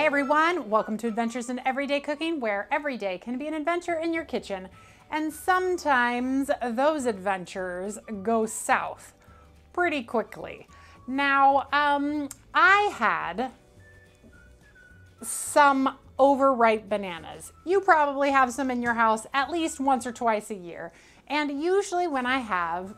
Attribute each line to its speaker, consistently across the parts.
Speaker 1: Hey everyone, welcome to Adventures in Everyday Cooking, where every day can be an adventure in your kitchen. And sometimes those adventures go south pretty quickly. Now, um, I had some overripe bananas. You probably have some in your house at least once or twice a year. And usually when I have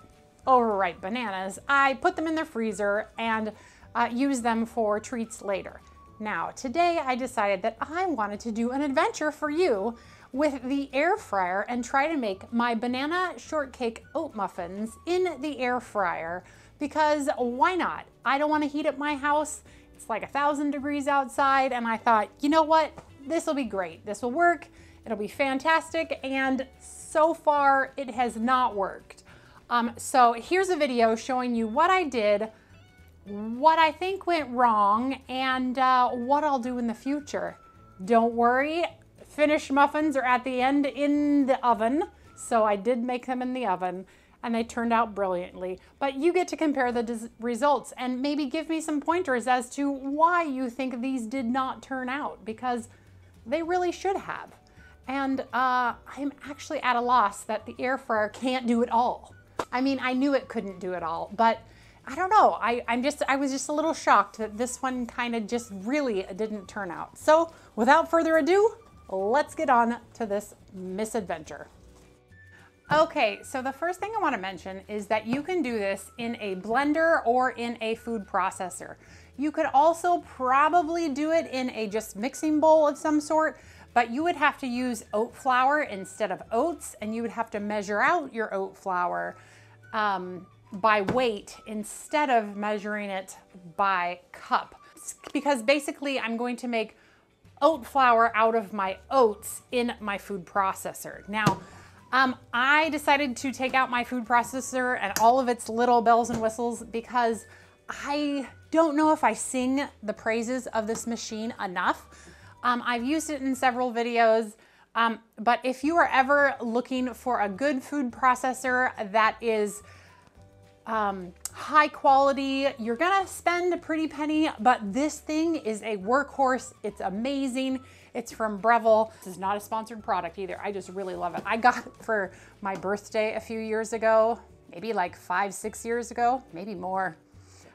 Speaker 1: overripe bananas, I put them in the freezer and uh, use them for treats later. Now, today I decided that I wanted to do an adventure for you with the air fryer and try to make my banana shortcake oat muffins in the air fryer because why not? I don't want to heat up my house. It's like a thousand degrees outside and I thought, you know what? This will be great. This will work. It'll be fantastic. And so far it has not worked. Um, so here's a video showing you what I did what I think went wrong, and uh, what I'll do in the future. Don't worry, finished muffins are at the end in the oven, so I did make them in the oven and they turned out brilliantly. But you get to compare the results and maybe give me some pointers as to why you think these did not turn out because they really should have. And uh, I'm actually at a loss that the air fryer can't do it all. I mean, I knew it couldn't do it all, but I don't know. I, I'm just, I was just a little shocked that this one kind of just really didn't turn out. So without further ado, let's get on to this misadventure. Okay, so the first thing I want to mention is that you can do this in a blender or in a food processor. You could also probably do it in a just mixing bowl of some sort, but you would have to use oat flour instead of oats, and you would have to measure out your oat flour um, by weight instead of measuring it by cup. Because basically I'm going to make oat flour out of my oats in my food processor. Now, um, I decided to take out my food processor and all of its little bells and whistles because I don't know if I sing the praises of this machine enough. Um, I've used it in several videos, um, but if you are ever looking for a good food processor that is um, high quality. You're gonna spend a pretty penny, but this thing is a workhorse. It's amazing. It's from Breville. This is not a sponsored product either. I just really love it. I got it for my birthday a few years ago, maybe like five, six years ago, maybe more.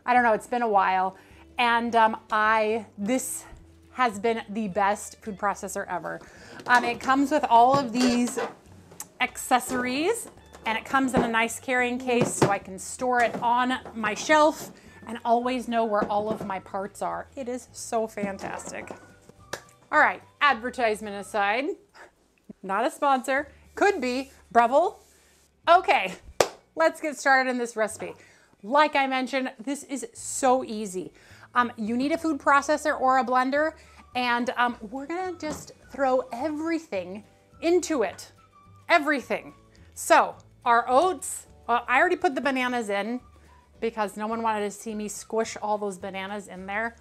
Speaker 1: I don't know, it's been a while. And um, I, this has been the best food processor ever. Um, it comes with all of these accessories and it comes in a nice carrying case so I can store it on my shelf and always know where all of my parts are. It is so fantastic. All right, advertisement aside, not a sponsor, could be Breville. Okay, let's get started in this recipe. Like I mentioned, this is so easy. Um, you need a food processor or a blender, and um, we're gonna just throw everything into it. Everything. So our oats, uh, I already put the bananas in because no one wanted to see me squish all those bananas in there.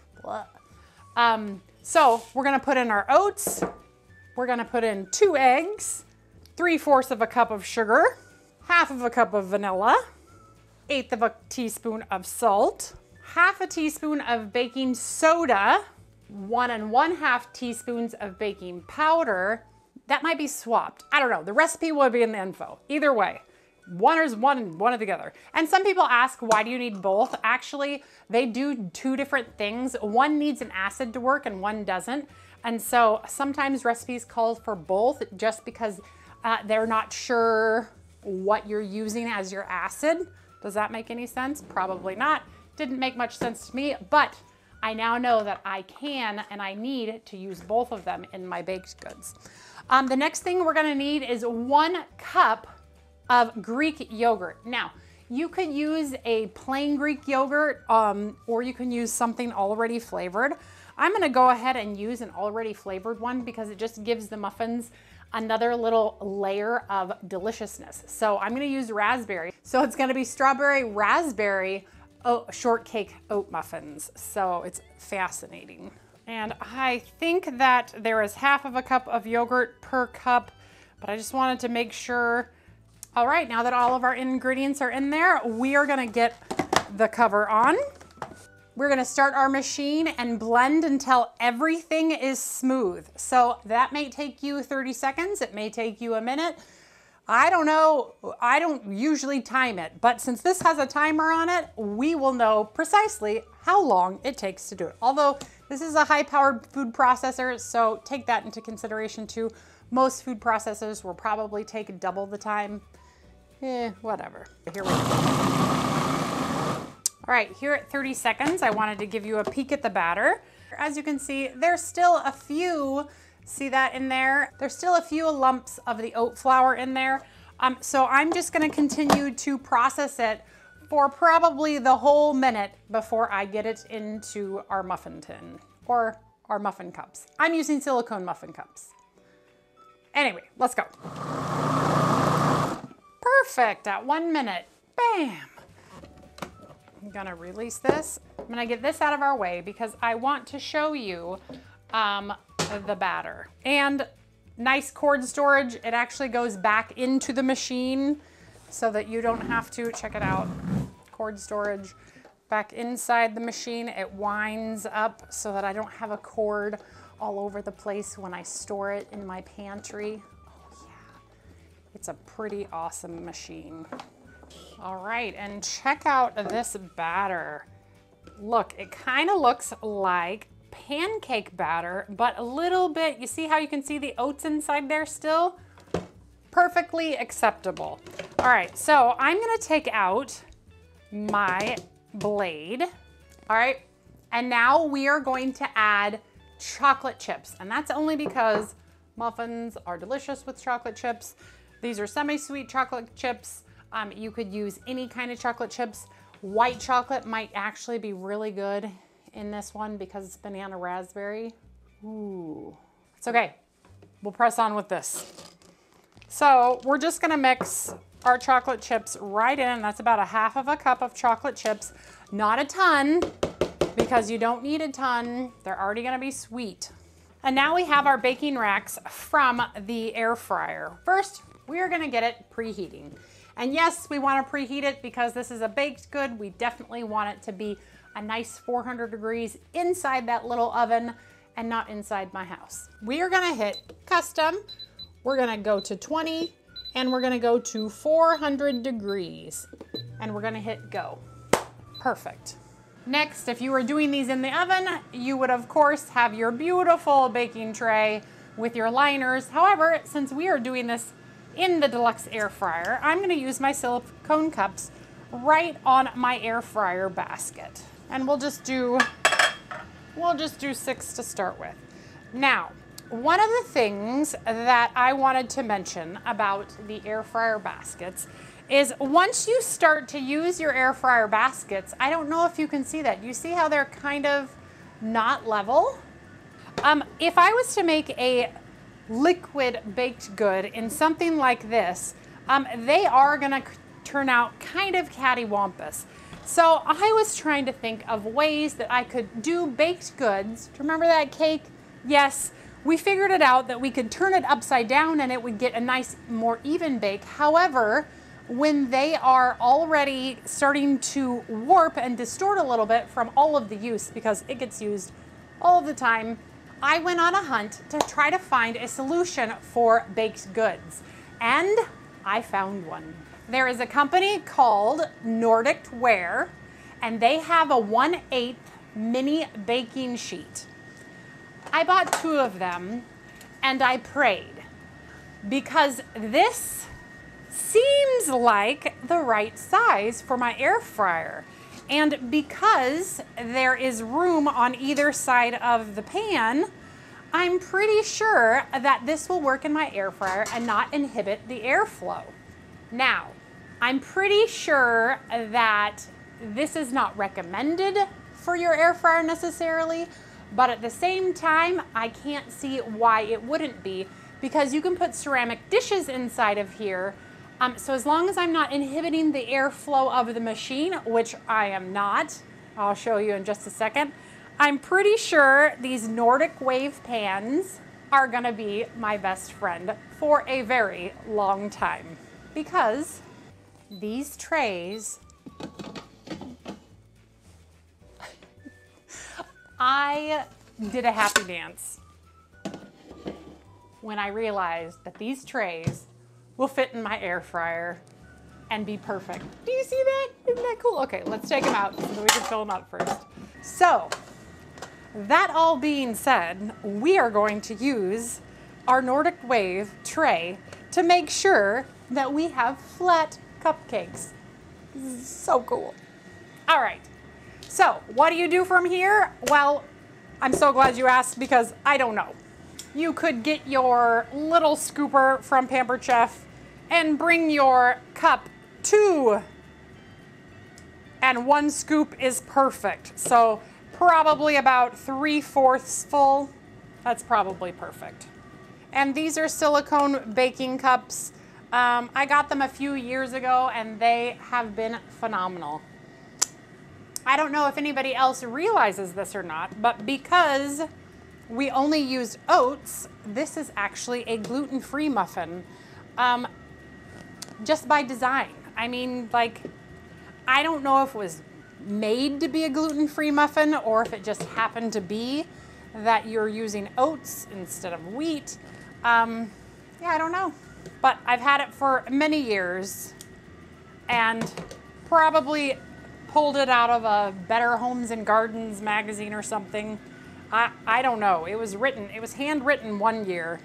Speaker 1: Um, so we're gonna put in our oats. We're gonna put in two eggs, three fourths of a cup of sugar, half of a cup of vanilla, eighth of a teaspoon of salt, half a teaspoon of baking soda, one and one half teaspoons of baking powder. That might be swapped. I don't know. The recipe will be in the info. Either way. One is one, one or the other. And some people ask, why do you need both? Actually, they do two different things. One needs an acid to work and one doesn't. And so sometimes recipes call for both just because uh, they're not sure what you're using as your acid. Does that make any sense? Probably not. Didn't make much sense to me, but I now know that I can and I need to use both of them in my baked goods. Um, the next thing we're gonna need is one cup of Greek yogurt. Now, you could use a plain Greek yogurt um, or you can use something already flavored. I'm gonna go ahead and use an already flavored one because it just gives the muffins another little layer of deliciousness. So I'm gonna use raspberry. So it's gonna be strawberry raspberry oat, shortcake oat muffins. So it's fascinating. And I think that there is half of a cup of yogurt per cup, but I just wanted to make sure all right, now that all of our ingredients are in there, we are gonna get the cover on. We're gonna start our machine and blend until everything is smooth. So that may take you 30 seconds, it may take you a minute. I don't know, I don't usually time it, but since this has a timer on it, we will know precisely how long it takes to do it. Although this is a high powered food processor, so take that into consideration too. Most food processors will probably take double the time. Eh, whatever. Here we go. All right, here at 30 seconds, I wanted to give you a peek at the batter. As you can see, there's still a few See that in there? There's still a few lumps of the oat flour in there. Um, so I'm just gonna continue to process it for probably the whole minute before I get it into our muffin tin or our muffin cups. I'm using silicone muffin cups. Anyway, let's go. Perfect, at one minute, bam. I'm gonna release this. I'm gonna get this out of our way because I want to show you um, the batter. And nice cord storage. It actually goes back into the machine so that you don't have to, check it out, cord storage back inside the machine. It winds up so that I don't have a cord all over the place when I store it in my pantry. It's a pretty awesome machine. All right, and check out this batter. Look, it kind of looks like pancake batter, but a little bit, you see how you can see the oats inside there still? Perfectly acceptable. All right, so I'm gonna take out my blade, all right? And now we are going to add chocolate chips. And that's only because muffins are delicious with chocolate chips. These are semi-sweet chocolate chips. Um, you could use any kind of chocolate chips. White chocolate might actually be really good in this one because it's banana raspberry. Ooh, it's okay. We'll press on with this. So we're just gonna mix our chocolate chips right in. That's about a half of a cup of chocolate chips. Not a ton, because you don't need a ton. They're already gonna be sweet. And now we have our baking racks from the air fryer. First, we are gonna get it preheating. And yes, we wanna preheat it because this is a baked good. We definitely want it to be a nice 400 degrees inside that little oven and not inside my house. We are gonna hit custom. We're gonna go to 20 and we're gonna go to 400 degrees and we're gonna hit go. Perfect. Next, if you were doing these in the oven, you would of course have your beautiful baking tray with your liners. However, since we are doing this in the deluxe air fryer, I'm gonna use my silicone cups right on my air fryer basket. And we'll just do, we'll just do six to start with. Now, one of the things that I wanted to mention about the air fryer baskets is once you start to use your air fryer baskets, I don't know if you can see that. You see how they're kind of not level? Um, if I was to make a liquid baked good in something like this, um, they are gonna turn out kind of cattywampus. So I was trying to think of ways that I could do baked goods. Do you remember that cake? Yes, we figured it out that we could turn it upside down and it would get a nice, more even bake. However, when they are already starting to warp and distort a little bit from all of the use because it gets used all the time, I went on a hunt to try to find a solution for baked goods. And I found one. There is a company called Nordic Ware, and they have a 1 8 mini baking sheet. I bought two of them and I prayed because this seems like the right size for my air fryer. And because there is room on either side of the pan, I'm pretty sure that this will work in my air fryer and not inhibit the airflow. Now, I'm pretty sure that this is not recommended for your air fryer necessarily, but at the same time, I can't see why it wouldn't be because you can put ceramic dishes inside of here. Um, so as long as I'm not inhibiting the airflow of the machine, which I am not, I'll show you in just a second, I'm pretty sure these Nordic Ware pans are gonna be my best friend for a very long time. Because these trays I did a happy dance when I realized that these trays will fit in my air fryer and be perfect. Do you see that? Isn't that cool? Okay, let's take them out so we can fill them up first. So, that all being said, we are going to use our Nordic Ware tray to make sure that we have flat cupcakes. So cool. All right, so what do you do from here? Well, I'm so glad you asked because I don't know. You could get your little scooper from Pampered Chef and bring your cup to, And one scoop is perfect. So probably about three fourths full. That's probably perfect. And these are silicone baking cups. Um, I got them a few years ago and they have been phenomenal. I don't know if anybody else realizes this or not, but because we only used oats, this is actually a gluten-free muffin. Um, just by design. I mean, like, I don't know if it was made to be a gluten-free muffin or if it just happened to be that you're using oats instead of wheat. Um, yeah, I don't know. But I've had it for many years and probably pulled it out of a Better Homes and Gardens magazine or something. I, I don't know. It was written, it was handwritten one year.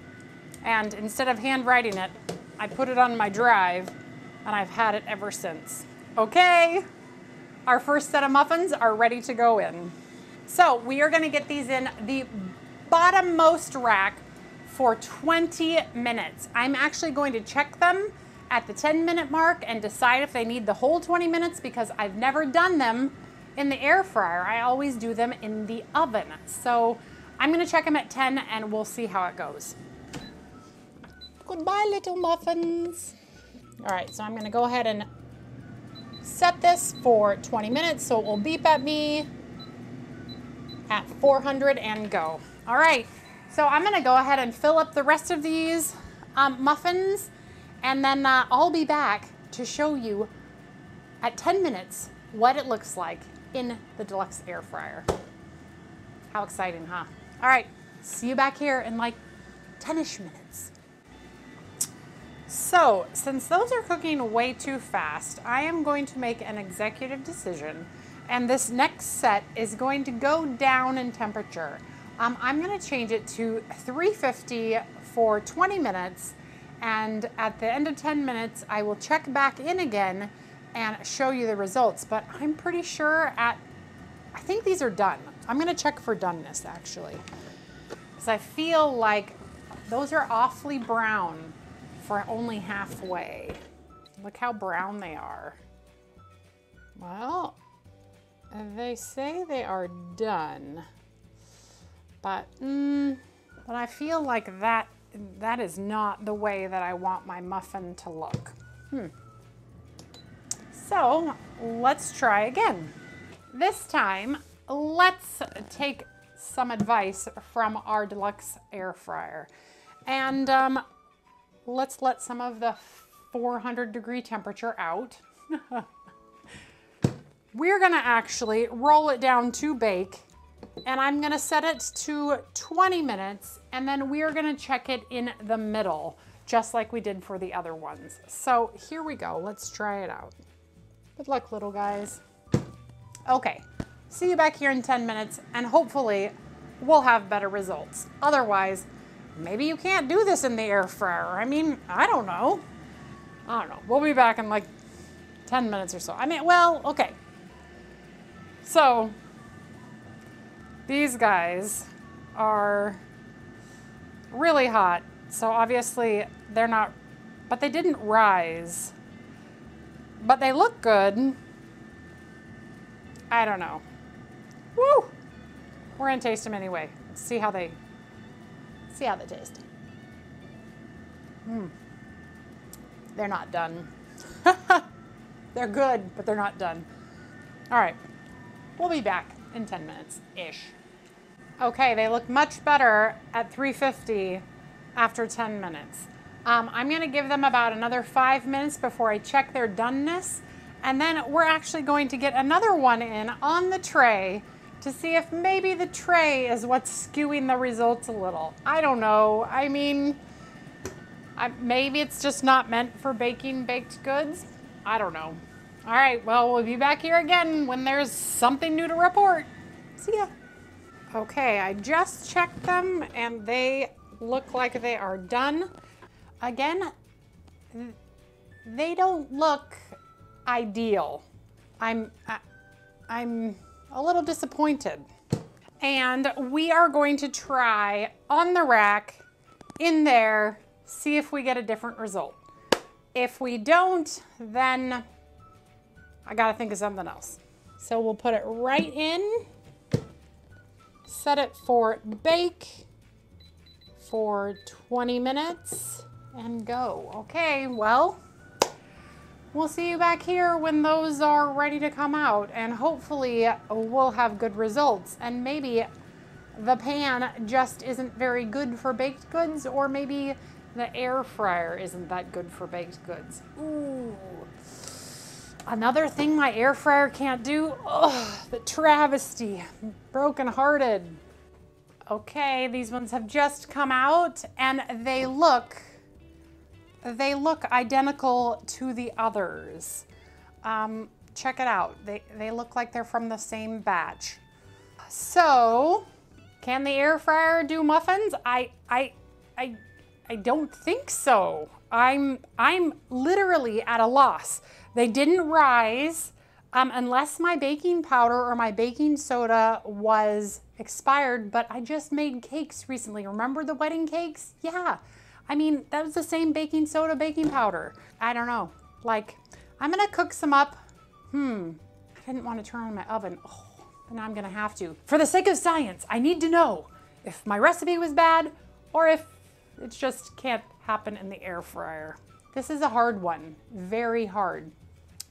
Speaker 1: And instead of handwriting it, I put it on my drive and I've had it ever since. Okay, our first set of muffins are ready to go in. So we are gonna get these in the bottommost rack for 20 minutes. I'm actually going to check them at the 10 minute mark and decide if they need the whole 20 minutes because I've never done them in the air fryer. I always do them in the oven. So I'm gonna check them at 10 and we'll see how it goes. Goodbye, little muffins. All right, so I'm gonna go ahead and set this for 20 minutes so it will beep at me at 400 and go. All right, so I'm gonna go ahead and fill up the rest of these um, muffins and then uh, I'll be back to show you at 10 minutes what it looks like in the deluxe air fryer. How exciting, huh? All right, see you back here in like 10-ish minutes. So, since those are cooking way too fast, I am going to make an executive decision and this next set is going to go down in temperature. Um, I'm gonna change it to 350 for 20 minutes and at the end of 10 minutes, I will check back in again and show you the results. But I'm pretty sure at, I think these are done. I'm gonna check for doneness actually. Because I feel like those are awfully brown for only halfway. Look how brown they are. Well, they say they are done, but, mm, but I feel like that that is not the way that I want my muffin to look. Hmm. So let's try again. This time, let's take some advice from our deluxe air fryer. And um, let's let some of the 400 degree temperature out. We're gonna actually roll it down to bake and I'm gonna set it to 20 minutes and then we are gonna check it in the middle, just like we did for the other ones. So here we go, let's try it out. Good luck, little guys. Okay, see you back here in 10 minutes and hopefully we'll have better results. Otherwise, maybe you can't do this in the air fryer. I mean, I don't know. I don't know. We'll be back in like 10 minutes or so. I mean, well, okay. So these guys are really hot. So obviously they're not, but they didn't rise. But they look good. I don't know. Woo! We're gonna taste them anyway. See how they, see how they taste. Hmm. They're not done. they're good, but they're not done. All right, we'll be back in 10 minutes-ish. Okay, they look much better at 350 after 10 minutes. Um, I'm gonna give them about another five minutes before I check their doneness. And then we're actually going to get another one in on the tray to see if maybe the tray is what's skewing the results a little. I don't know. I mean, I, maybe it's just not meant for baking baked goods. I don't know. All right, well, we'll be back here again when there's something new to report. See ya. Okay, I just checked them and they look like they are done. Again, they don't look ideal. I'm, I, I'm a little disappointed. And we are going to try on the rack, in there, see if we get a different result. If we don't, then I gotta think of something else. So we'll put it right in, set it for bake for 20 minutes and go. Okay, well, we'll see you back here when those are ready to come out and hopefully we'll have good results and maybe the pan just isn't very good for baked goods or maybe the air fryer isn't that good for baked goods. Ooh. Another thing my air fryer can't do, oh, the travesty, broken hearted. Okay, these ones have just come out and they look they look identical to the others. Um, check it out. They, they look like they're from the same batch. So, can the air fryer do muffins? I, I, I, I don't think so. I'm, I'm literally at a loss. They didn't rise um, unless my baking powder or my baking soda was expired, but I just made cakes recently. Remember the wedding cakes? Yeah, I mean, that was the same baking soda, baking powder. I don't know. Like, I'm gonna cook some up. Hmm, I didn't want to turn on my oven. Oh, but now I'm gonna have to. For the sake of science, I need to know if my recipe was bad or if it just can't happen in the air fryer. This is a hard one, very hard.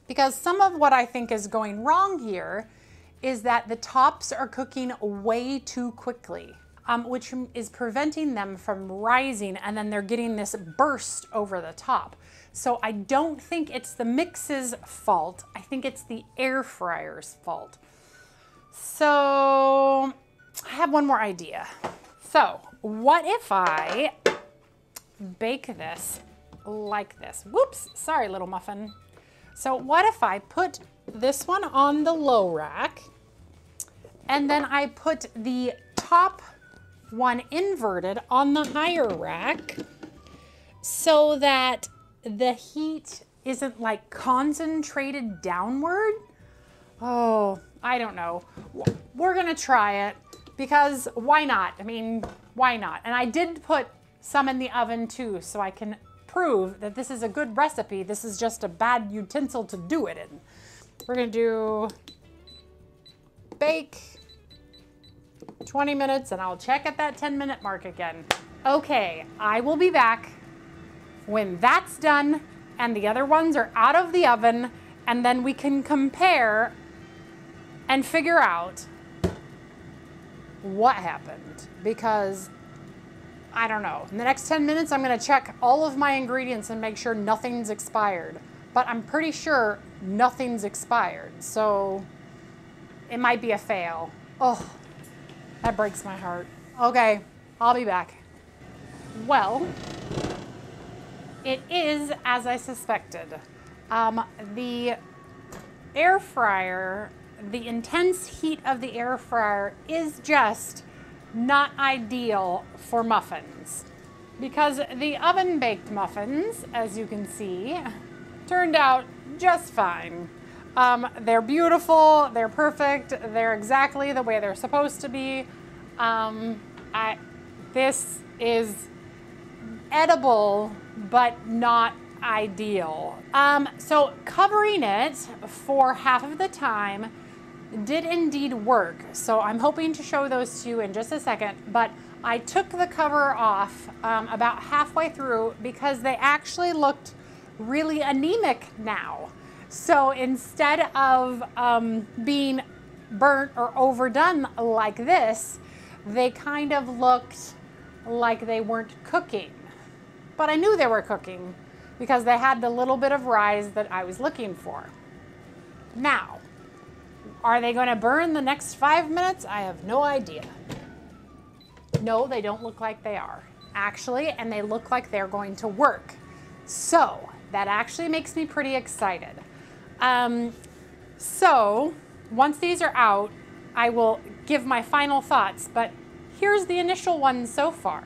Speaker 1: Because some of what I think is going wrong here is that the tops are cooking way too quickly um, which is preventing them from rising and then they're getting this burst over the top. So I don't think it's the mix's fault. I think it's the air fryer's fault. So I have one more idea. So what if I bake this like this? Whoops, sorry little muffin. So what if I put this one on the low rack and then I put the top one inverted on the higher rack so that the heat isn't like concentrated downward. Oh, I don't know. We're gonna try it because why not? I mean, why not? And I did put some in the oven too, so I can prove that this is a good recipe. This is just a bad utensil to do it in. We're gonna do bake 20 minutes and I'll check at that 10 minute mark again. Okay, I will be back when that's done and the other ones are out of the oven and then we can compare and figure out what happened because I don't know. In the next 10 minutes, I'm gonna check all of my ingredients and make sure nothing's expired. But I'm pretty sure nothing's expired, so it might be a fail. Oh, that breaks my heart. Okay, I'll be back. Well, it is as I suspected. Um, the air fryer, the intense heat of the air fryer is just not ideal for muffins because the oven baked muffins, as you can see, turned out just fine. Um, they're beautiful, they're perfect, they're exactly the way they're supposed to be. Um, I, this is edible, but not ideal. Um, so covering it for half of the time did indeed work. So I'm hoping to show those to you in just a second, but I took the cover off um, about halfway through because they actually looked really anemic now. So instead of um, being burnt or overdone like this, they kind of looked like they weren't cooking. But I knew they were cooking because they had the little bit of rise that I was looking for. Now, Are they going to burn the next five minutes? I have no idea. No, they don't look like they are, actually, and they look like they're going to work. So that actually makes me pretty excited. Um, so once these are out, I will give my final thoughts, but here's the initial one so far.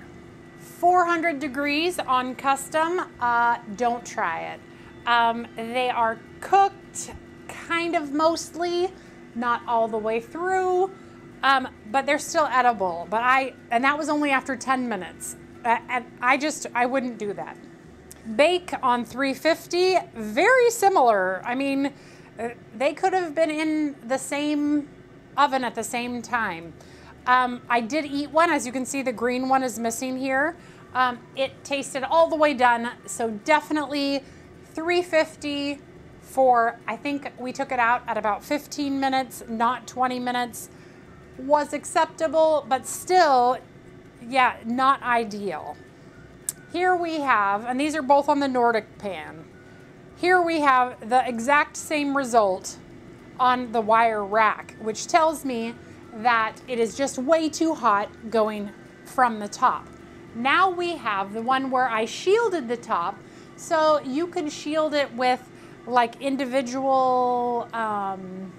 Speaker 1: 400 degrees on custom, uh, don't try it. Um, they are cooked kind of mostly, not all the way through, um, but they're still edible. But I, and that was only after 10 minutes. And I just, I wouldn't do that. Bake on 350, very similar. I mean, uh, they could have been in the same oven at the same time. Um, I did eat one. As you can see, the green one is missing here. Um, it tasted all the way done. So definitely 350 for, I think we took it out at about 15 minutes, not 20 minutes. Was acceptable, but still, yeah, not ideal. Here we have, and these are both on the Nordic pan. Here we have the exact same result on the wire rack, which tells me that it is just way too hot going from the top. Now we have the one where I shielded the top, so you can shield it with like individual, um,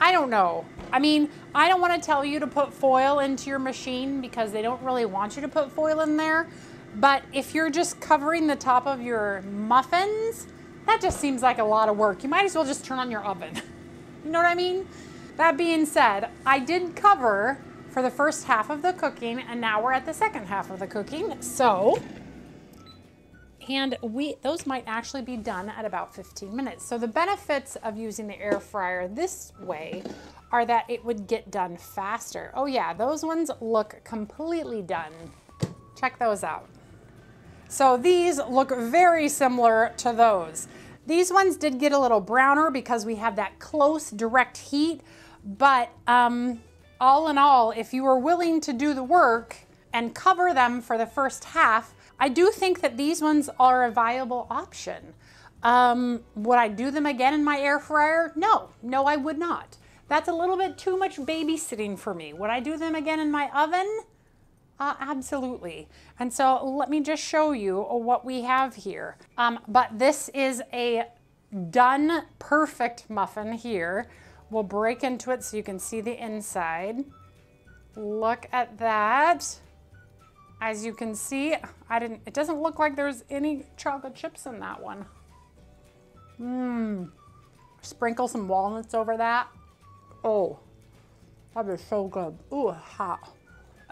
Speaker 1: I don't know. I mean, I don't want to tell you to put foil into your machine because they don't really want you to put foil in there. But if you're just covering the top of your muffins, that just seems like a lot of work. You might as well just turn on your oven. you know what I mean? That being said, I did cover for the first half of the cooking and now we're at the second half of the cooking. So, and we those might actually be done at about 15 minutes. So the benefits of using the air fryer this way are that it would get done faster. Oh yeah, those ones look completely done. Check those out. So these look very similar to those. These ones did get a little browner because we have that close direct heat, but um, all in all, if you are willing to do the work and cover them for the first half, I do think that these ones are a viable option. Um, would I do them again in my air fryer? No, no, I would not. That's a little bit too much babysitting for me. Would I do them again in my oven? Uh, absolutely. And so let me just show you what we have here. Um, but this is a done perfect muffin here. We'll break into it so you can see the inside. Look at that. As you can see, I didn't, it doesn't look like there's any chocolate chips in that one. Mmm. Sprinkle some walnuts over that. Oh, that is so good. Ooh, hot.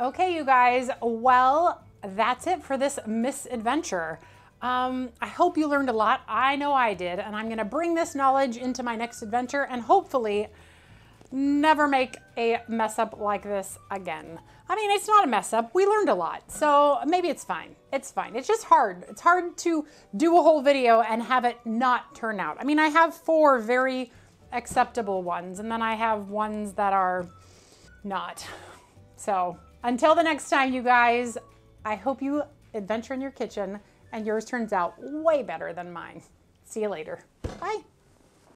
Speaker 1: Okay, you guys, well, that's it for this misadventure. Um, I hope you learned a lot. I know I did, and I'm gonna bring this knowledge into my next adventure and hopefully never make a mess up like this again. I mean, it's not a mess up. We learned a lot, so maybe it's fine. It's fine. It's just hard. It's hard to do a whole video and have it not turn out. I mean, I have four very acceptable ones, and then I have ones that are not. So until the next time, you guys, I hope you adventure in your kitchen and yours turns out way better than mine. See you later. Bye.